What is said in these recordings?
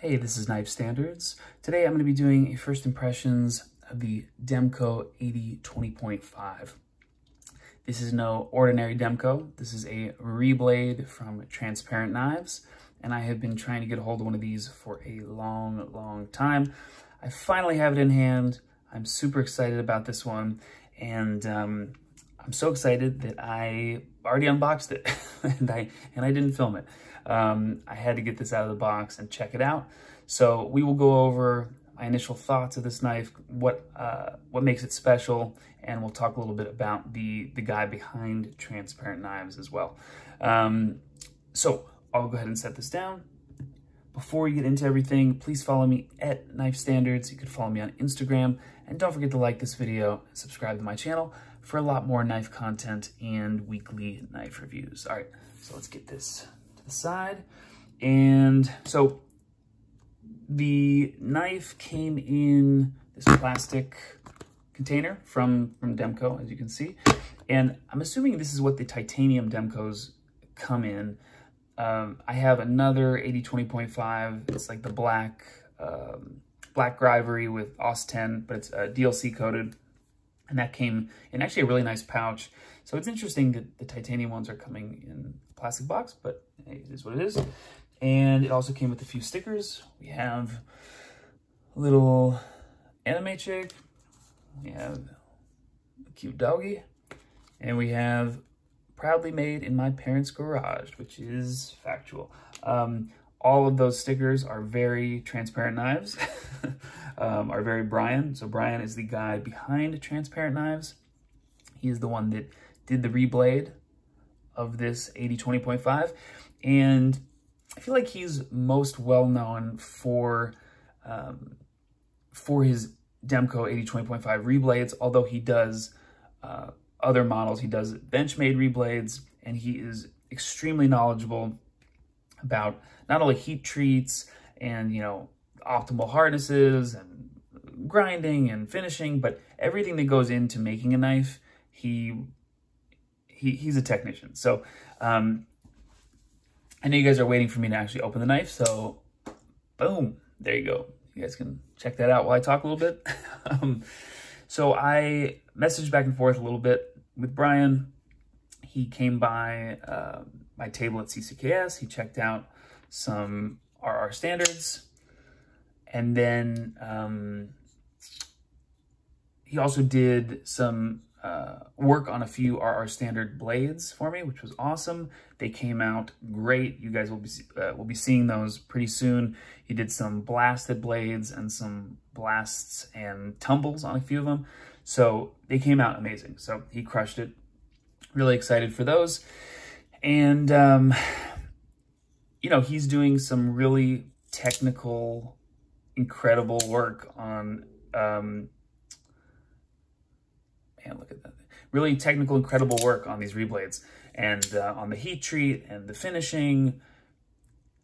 Hey, this is Knife Standards. Today I'm going to be doing a first impressions of the Demko AD20.5. This is no ordinary Demko. This is a reblade from Transparent Knives, and I have been trying to get a hold of one of these for a long, long time. I finally have it in hand. I'm super excited about this one, and um, I'm so excited that I already unboxed it, and I and I didn't film it um, I had to get this out of the box and check it out. So we will go over my initial thoughts of this knife, what uh, what makes it special, and we'll talk a little bit about the, the guy behind Transparent Knives as well. Um, so I'll go ahead and set this down. Before we get into everything, please follow me at Knife Standards. You can follow me on Instagram. And don't forget to like this video subscribe to my channel for a lot more knife content and weekly knife reviews. All right, so let's get this to the side. And so the knife came in this plastic container from, from Demko, as you can see. And I'm assuming this is what the titanium Demkos come in. Um, I have another AD20.5. It's like the black um, black Grivory with AUS10, but it's uh, DLC coated. And that came in actually a really nice pouch. So it's interesting that the titanium ones are coming in plastic box, but it is what it is. And it also came with a few stickers. We have a little anime chick. We have a cute doggy. And we have proudly made in my parents' garage, which is factual. Um, all of those stickers are very transparent knives, um, are very Brian. So Brian is the guy behind Transparent Knives. He is the one that did the reblade of this AD20.5. And I feel like he's most well known for, um, for his Demko AD20.5 reblades, although he does uh, other models. He does Benchmade reblades, and he is extremely knowledgeable about not only heat treats and, you know, optimal hardnesses and grinding and finishing, but everything that goes into making a knife, he he, he's a technician. So um, I know you guys are waiting for me to actually open the knife. So boom, there you go. You guys can check that out while I talk a little bit. um, so I messaged back and forth a little bit with Brian. He came by uh, my table at CCKS. He checked out some RR standards. And then um, he also did some uh, work on a few RR standard blades for me, which was awesome. They came out great. You guys will be uh, will be seeing those pretty soon. He did some blasted blades and some blasts and tumbles on a few of them. So they came out amazing. So he crushed it. Really excited for those. And, um, you know, he's doing some really technical, incredible work on um, Man, look at that. Really technical, incredible work on these reblades and uh, on the heat treat and the finishing.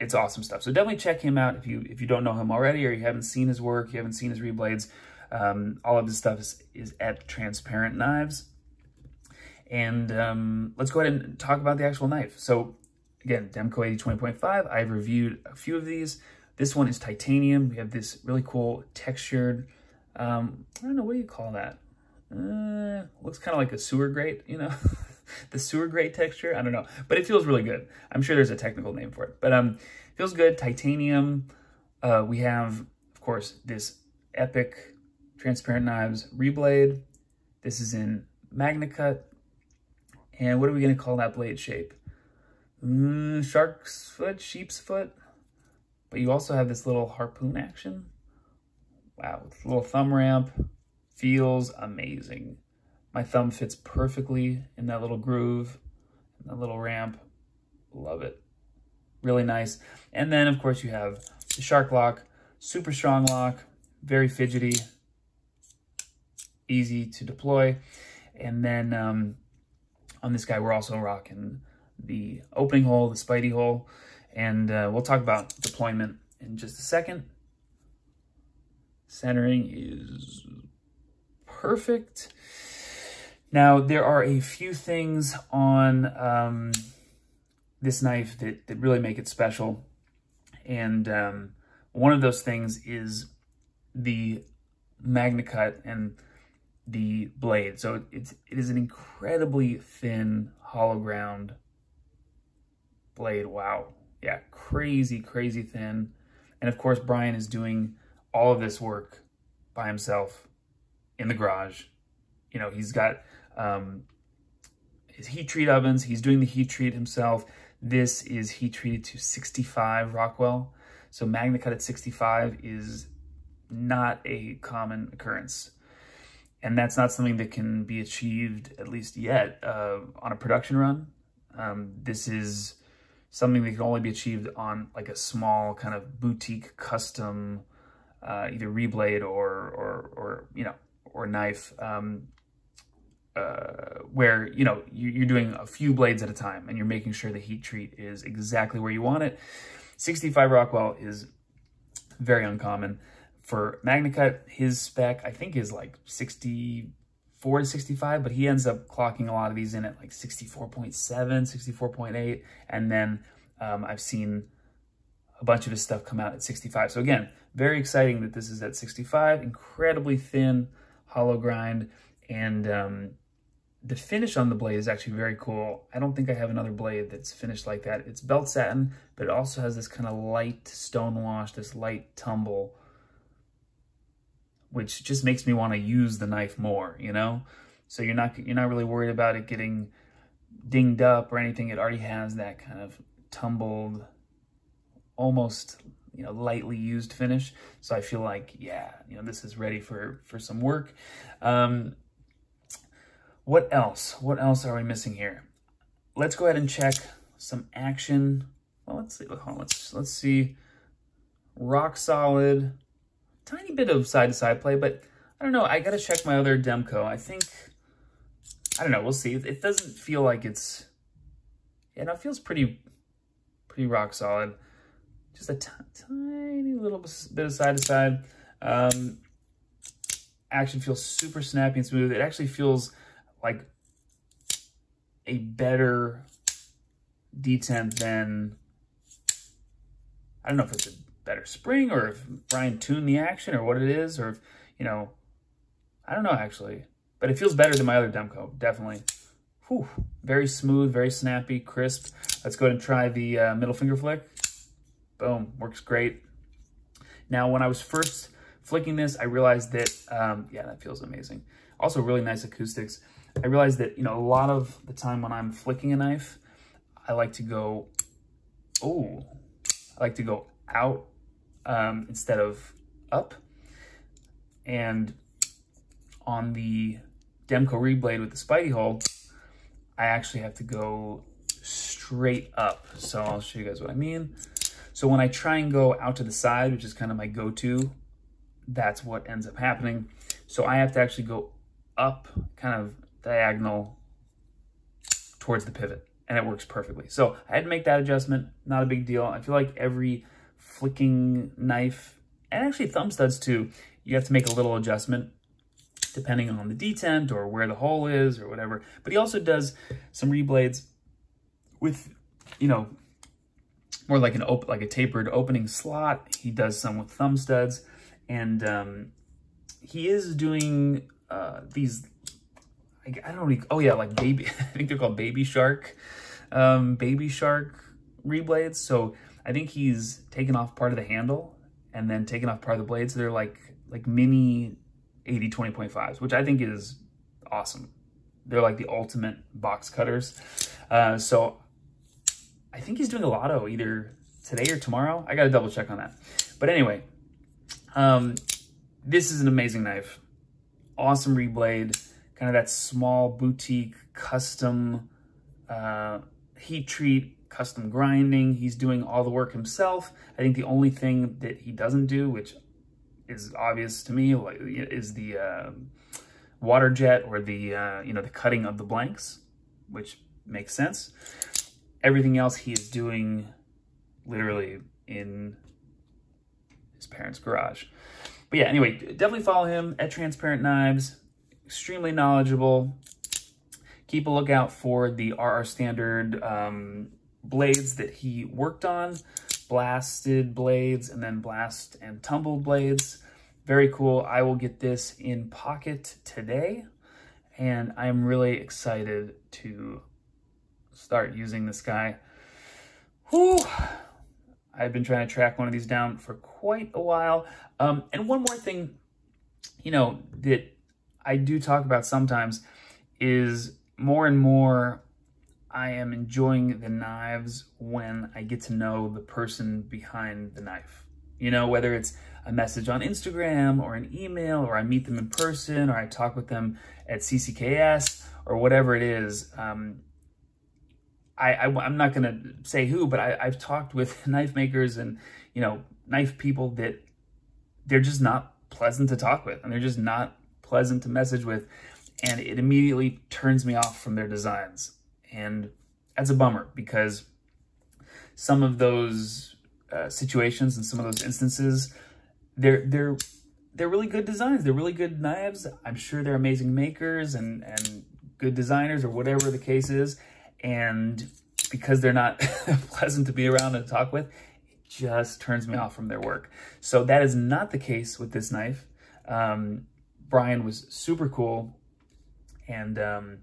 It's awesome stuff. So definitely check him out if you if you don't know him already or you haven't seen his work, you haven't seen his reblades. Um, all of his stuff is, is at Transparent Knives. And um, let's go ahead and talk about the actual knife. So again, Demko AD20.5, I've reviewed a few of these. This one is titanium. We have this really cool textured, um, I don't know, what do you call that? uh, looks kind of like a sewer grate, you know, the sewer grate texture. I don't know, but it feels really good. I'm sure there's a technical name for it, but um, feels good. Titanium. Uh, we have, of course, this epic transparent knives reblade. This is in MagnaCut. And what are we going to call that blade shape? Mm, shark's foot, sheep's foot. But you also have this little harpoon action. Wow, little thumb ramp feels amazing. My thumb fits perfectly in that little groove, in that little ramp. Love it. Really nice. And then, of course, you have the Shark Lock, super strong lock, very fidgety, easy to deploy. And then um, on this guy, we're also rocking the opening hole, the Spidey hole. And uh, we'll talk about deployment in just a second. Centering is perfect. Now, there are a few things on um, this knife that, that really make it special. And um, One of those things is the MagnaCut and the blade. So it's, it is an incredibly thin hollow ground blade. Wow. Yeah, crazy, crazy thin. And of course, Brian is doing all of this work by himself in the garage. You know, he's got um, his heat treat ovens. He's doing the heat treat himself. This is heat treated to 65 Rockwell. So MagnaCut at 65 is not a common occurrence. And that's not something that can be achieved, at least yet, uh, on a production run. Um, this is something that can only be achieved on like a small kind of boutique custom, uh, either reblade or, or, or, you know, or knife, um, uh, where, you know, you're doing a few blades at a time and you're making sure the heat treat is exactly where you want it. 65 Rockwell is very uncommon. For MagnaCut, his spec, I think, is like 64 to 65, but he ends up clocking a lot of these in at like 64.7, 64.8, and then um, I've seen a bunch of his stuff come out at 65. So again, very exciting that this is at 65, incredibly thin hollow grind, and um, the finish on the blade is actually very cool. I don't think I have another blade that's finished like that. It's belt satin, but it also has this kind of light stone wash, this light tumble which just makes me want to use the knife more, you know? So you're not you're not really worried about it getting dinged up or anything. It already has that kind of tumbled, almost, you know, lightly used finish. So I feel like, yeah, you know, this is ready for, for some work. Um, what else? What else are we missing here? Let's go ahead and check some action. Well, let's see. Let's, let's see. Rock solid tiny bit of side-to-side -side play, but I don't know. I got to check my other Demko. I think, I don't know. We'll see. It doesn't feel like it's, yeah, no, it feels pretty, pretty rock solid. Just a tiny little bit of side-to-side. -side. Um, action feels super snappy and smooth. It actually feels like a better detent than, I don't know if it's a better spring or if Brian tuned the action or what it is or if, you know, I don't know actually. But it feels better than my other Demko, definitely. Whew, very smooth, very snappy, crisp. Let's go ahead and try the uh, middle finger flick. Boom, works great. Now, when I was first flicking this, I realized that, um, yeah, that feels amazing. Also really nice acoustics. I realized that, you know, a lot of the time when I'm flicking a knife, I like to go, oh, I like to go out um, instead of up. And on the Demko Reblade with the Spidey hole, I actually have to go straight up. So I'll show you guys what I mean. So when I try and go out to the side, which is kind of my go-to, that's what ends up happening. So I have to actually go up kind of diagonal towards the pivot and it works perfectly. So I had to make that adjustment, not a big deal. I feel like every flicking knife, and actually thumb studs too, you have to make a little adjustment depending on the detent or where the hole is or whatever. But he also does some reblades with, you know, more like an op like a tapered opening slot. He does some with thumb studs, and um, he is doing uh, these. I, I don't know. Oh yeah, like baby. I think they're called Baby Shark, um, Baby Shark reblades. So I think he's taken off part of the handle and then taken off part of the blade. So they're like like mini AD20.5s, which I think is awesome. They're like the ultimate box cutters. Uh, so I think he's doing a lotto either today or tomorrow. I got to double check on that. But anyway, um, this is an amazing knife. Awesome reblade, kind of that small boutique custom uh, heat treat custom grinding. He's doing all the work himself. I think the only thing that he doesn't do, which is obvious to me, is the uh, water jet or the, uh, you know, the cutting of the blanks, which makes sense. Everything else he is doing literally in his parents' garage. But yeah, anyway, definitely follow him at Transparent Knives. Extremely knowledgeable. Keep a lookout for the RR Standard um, blades that he worked on. blasted blades and then blast and tumbled blades. Very cool. I will get this in pocket today and I'm really excited to start using this guy. Whew. I've been trying to track one of these down for quite a while. Um, and one more thing, you know, that I do talk about sometimes is more and more I am enjoying the knives when I get to know the person behind the knife. You know, whether it's a message on Instagram or an email or I meet them in person or I talk with them at CCKS or whatever it is. Um, I, I, am not going to say who, but I, I've talked with knife makers and, you know, knife people that they're just not pleasant to talk with and they're just not pleasant to message with. And it immediately turns me off from their designs. And that's a bummer because some of those uh, situations and some of those instances, they're, they're, they're really good designs. They're really good knives. I'm sure they're amazing makers and, and good designers or whatever the case is. And because they're not pleasant to be around and talk with, it just turns me off from their work. So that is not the case with this knife. Um, Brian was super cool and um,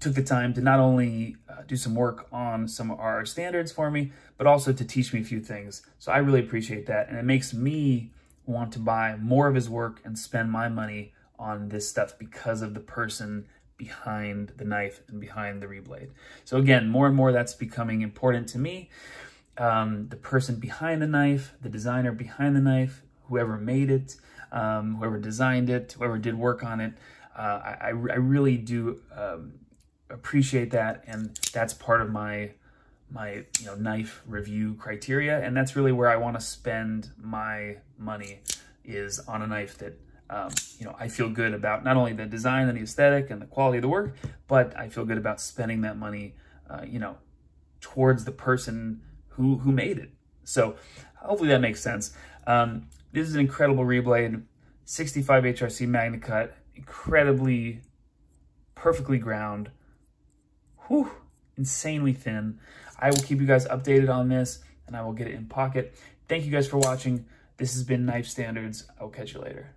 took the time to not only uh, do some work on some of our standards for me, but also to teach me a few things. So I really appreciate that. And it makes me want to buy more of his work and spend my money on this stuff because of the person behind the knife and behind the reblade. So again, more and more that's becoming important to me. Um, the person behind the knife, the designer behind the knife, whoever made it, um, whoever designed it, whoever did work on it, uh, I, I, really do um, appreciate that, and that's part of my my you know knife review criteria, and that's really where I want to spend my money is on a knife that um, you know I feel good about not only the design and the aesthetic and the quality of the work, but I feel good about spending that money, uh, you know, towards the person who who made it. So hopefully that makes sense. Um, this is an incredible reblade, 65 HRC MagnaCut, incredibly perfectly ground whew, insanely thin. I will keep you guys updated on this and I will get it in pocket. Thank you guys for watching. This has been Knife Standards. I will catch you later.